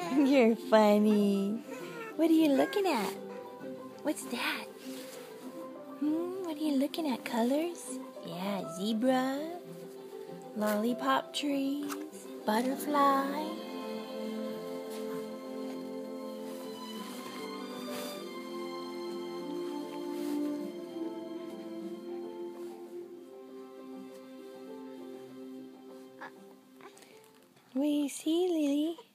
You're funny. What are you looking at? What's that? Hmm, what are you looking at? Colors? Yeah, zebra, lollipop trees, butterfly. What see, Lily?